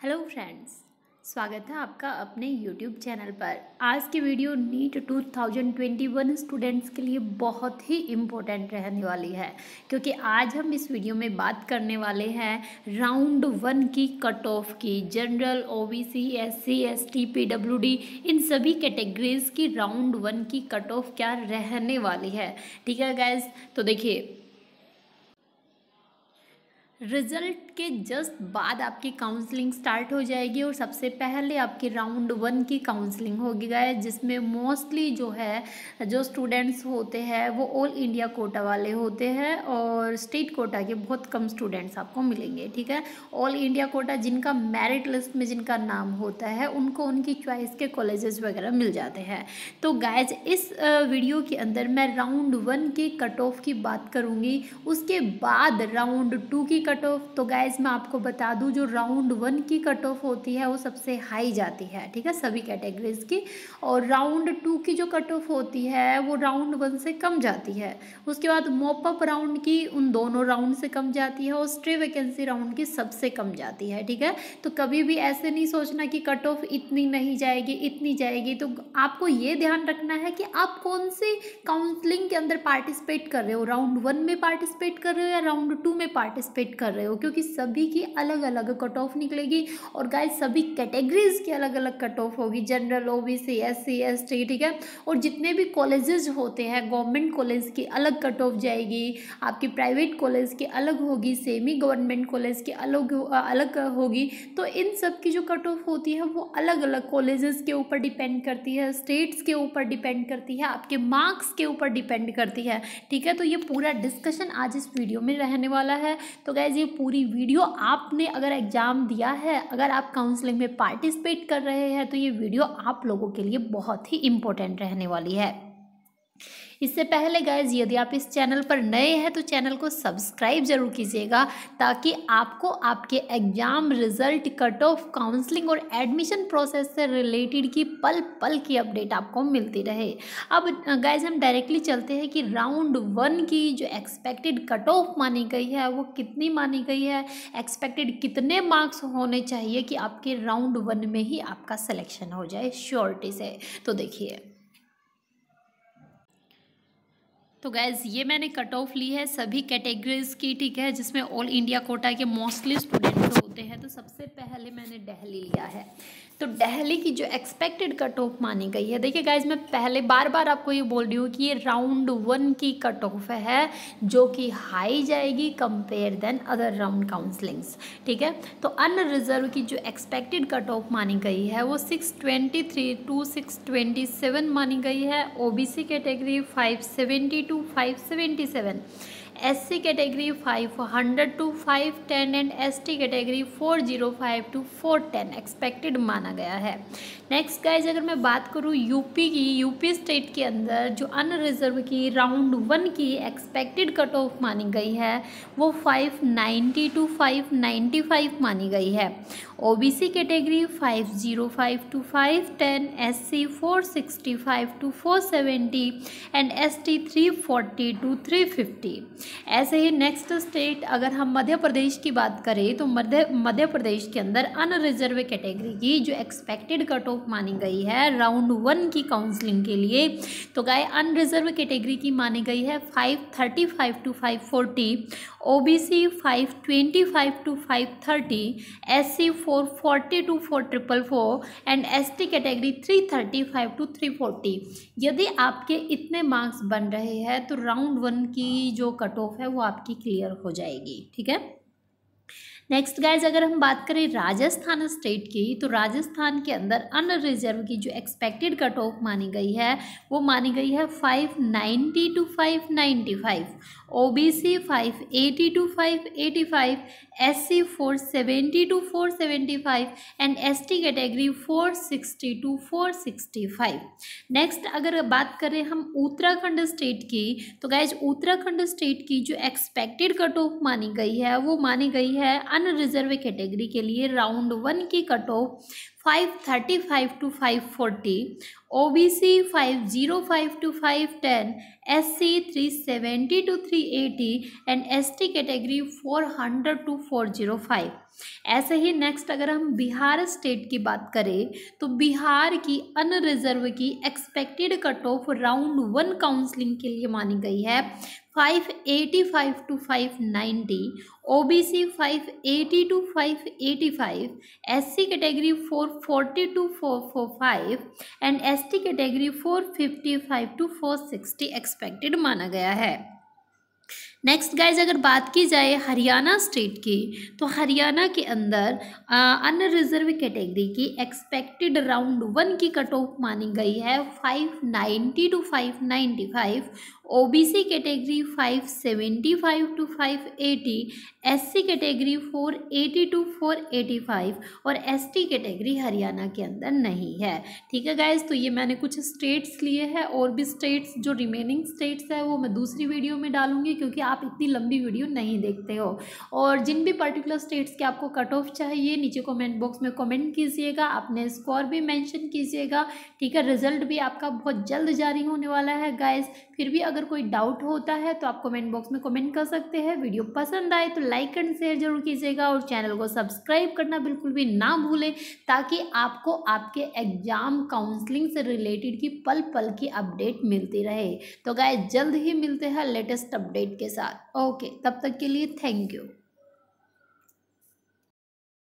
Hello friends स्वागत है आपका अपने यूट्यूब चैनल पर। आज की वीडियो नीट 2021 स्टूडेंट्स के लिए बहुत ही इम्पोर्टेंट रहने वाली है, क्योंकि आज हम इस वीडियो में बात करने वाले हैं राउंड वन की कट ऑफ़ की general OBC SC ST PWD इन सभी कैटेगरीज की राउंड वन की कट ऑफ़ क्या रहने वाली है। ठीक है गैस तो देखिए। रिज़ल्ट के जस्ट बाद आपकी काउंसलिंग स्टार्ट हो जाएगी और सबसे पहले आपकी राउंड वन की काउंसलिंग होगी गए जिसमें मोस्टली जो है, जो स्टूडेंट्स होते हैं, वो ऑल इंडिया कोटा वाले होते हैं और स्टेट कोटा के बहुत कम स्टूडेंट्स आपको मिलेंगे, ठीक है? ऑल इंडिया कोटा जिनका मेरिट लिस्ट में जिनका नाम होता है, उनको उनकी चॉइस के कॉलेजेस वगैरह मिल जाते हैं। तो गायज इस वीडियो के अंदर मैं राउंड वन के कट ऑफ़ की बात करूँगी, उसके बाद राउंड टू की कट ऑफ़ तो गाइज़ मैं आपको बता दूँ, जो राउंड वन की कट ऑफ़ होती है, वो सबसे हाई जाती है, ठीक है? सभी कैटेगरीज की। और राउंड टू की जो कट ऑफ़ होती है, वो राउंड वन से कम जाती है। उसके बाद मोपअप राउंड की उन दोनों राउंड से कम जाती है और स्ट्रे वैकेंसी राउंड की सबसे कम जाती है, ठीक है? तो कभी भी ऐसे नहीं सोचना कि कट ऑफ़ इतनी नहीं जाएगी, इतनी जाएगी। तो आपको ये ध्यान रखना है कि आप कौन से काउंसलिंग के अंदर पार्टिसिपेट कर रहे हो? राउंड वन में पार्टिसिपेट कर रहे हो या राउंड टू में पार्टिसिपेट कर रहे हो? क्योंकि सभी की अलग अलग कट ऑफ़ निकलेगी। और गाइस सभी कैटेगरीज की अलग अलग कट ऑफ़ होगी। General O B C S C S T ठीक है? और जितने भी कॉलेजेस होते हैं गवर्नमेंट कॉलेज की अलग कट ऑफ़ जाएगी। आपकी प्राइवेट कॉलेज की अलग होगी सेमी गवर्नमेंट कॉलेज की अलग अलग होगी। तो इन सब की जो कट ऑफ़ होती है, वो अलग अलग कॉलेजेस के ऊपर डिपेंड करती है स्टेट्स के ऊपर डिपेंड करती है, आपके मार्क्स के ऊपर डिपेंड करती है। ठीक है? तो ये पूरा डिस्कशन आज इस वीडियो में रहने वाला है। तो गैज ये पूरी आपने अगर एग्ज़ाम दिया है, अगर आप काउंसलिंग में पार्टिसिपेट कर रहे हैं तो ये वीडियो आप लोगों के लिए बहुत ही इम्पोर्टेंट रहने वाली है। इससे पहले गाइज़ यदि आप इस चैनल पर नए हैं तो चैनल को सब्सक्राइब ज़रूर कीजिएगा, ताकि आपको आपके exam result cut off counselling और एडमिशन प्रोसेस से रिलेटेड की पल पल की अपडेट आपको मिलती रहे। अब गाइज़ हम डायरेक्टली चलते हैं कि राउंड वन की जो एक्सपेक्टेड कट ऑफ़ मानी गई है, वो कितनी मानी गई है? एक्सपेक्टेड कितने मार्क्स होने चाहिए कि आपके राउंड वन में ही आपका सिलेक्शन हो जाए श्योरिटी से? तो देखिए। तो गैज़ ये मैंने कट ऑफ़ ली है सभी कैटेगरीज की, ठीक है, जिसमें ऑल इंडिया कोटा के मोस्टली स्टूडेंट होते हैं तो सबसे पहले मैंने दिल्ली लिया है। तो दिल्ली की जो एक्सपेक्टेड कट ऑफ़ मानी गई है, देखिए गाइज़ मैं पहले बार बार आपको ये बोल रही हूँ कि ये राउंड वन की कट ऑफ़ है, जो कि हाई जाएगी compare than other round counsellings ठीक है? तो अन रिज़र्व की जो एक्सपेक्टेड कट ऑफ़ मानी गई है, वो six twenty three to six twenty seven मानी गई है O B C category five seventy two five seventy seven S C category five hundred to five ten and S T category four zero five to four ten expected माना गया है। Next guys अगर मैं बात करूँ UP की UP state के अंदर जो अनरिजर्व की राउंड वन की एक्सपेक्टेड कट ऑफ़ मानी गई है, वो five ninety to five ninety five मानी गई है। O B C category five zero five to five ten S C four sixty five to four seventy and S T three forty to three fifty ऐसे ही next state अगर हम मध्य प्रदेश की बात करें तो मध्य मध्य प्रदेश के अंदर अनरिजर्व कैटेगरी की जो एक्सपेक्टेड कट ऑफ़ मानी गई है राउंड वन की काउंसलिंग के लिए तो गाय अनरिजर्व कैटेगरी की मानी गई है five thirty five to five forty O B C five twenty five to five thirty S C four forty to four triple four and S T category three thirty five to three forty यदि आपके इतने marks बन रहे हैं तो round one की जो cut off है वो आपकी क्लियर हो जाएगी ठीक है? नेक्स्ट गाइज़ अगर हम बात करें राजस्थान स्टेट की तो राजस्थान के अंदर अन रिज़र्व की जो एक्सपेक्टेड कट ऑफ़ मानी गई है, वो मानी गई है five ninety to five ninety five O B C five eighty to five eighty five S C four seventy to four seventy five and S T category four sixty to four sixty five next अगर बात करें हम Uttarakhand state की तो guys Uttarakhand state की जो expected cut off मानी गई है, वो मानी गई है अनरिजर्व कैटेगरी के लिए राउंड वन की cut off five thirty five two five forty O B C five zero five two five ten S C three seventy two three eighty and S T category four hundred two four zero five ऐसे ही next अगर हम Bihar state की बात करें तो बिहार की unreserved की expected cut off round one counselling के लिए मानी गई है। 585 to 590 OBC 580 to 585 SC category 440 to 445 and ST category 455 to 460 expected माना गया है। नेक्स्ट गाइज़ अगर बात की जाए हरियाणा स्टेट की तो हरियाणा के अंदर अनरिजर्व कैटेगरी की एक्सपेक्टेड राउंड वन की कट ऑफ़ मानी गई है 590 to 595 OBC category 575 to five 580 SC category 480 to 485 और एसटी कैटेगरी हरियाणा के अंदर नहीं है। ठीक है गाइज़ तो ये मैंने कुछ स्टेट्स लिए हैं और भी स्टेट्स जो रिमेनिंग स्टेट्स है, वो मैं दूसरी वीडियो में डालूँगी क्योंकि आप इतनी लंबी वीडियो नहीं देखते हो। और जिन भी पर्टिकुलर स्टेट्स के आपको कट ऑफ़ चाहिए, नीचे कॉमेंट बॉक्स में कॉमेंट कीजिएगा, अपने स्कोर भी मैंशन कीजिएगा। ठीक है रिज़ल्ट भी आपका बहुत जल्द जारी होने वाला है गाइज़ फिर भी अगर कोई डाउट होता है तो आप कमेंट बॉक्स में कमेंट कर सकते हैं। वीडियो पसंद आए तो लाइक एंड शेयर ज़रूर कीजिएगा और चैनल को सब्सक्राइब करना बिल्कुल भी ना भूलें ताकि आपको आपके एग्ज़ाम काउंसलिंग से रिलेटेड की पल पल की अपडेट मिलती रहे। तो गाय जल्द ही मिलते हैं लेटेस्ट अपडेट के साथ। ओके तब तक के लिए थैंक यू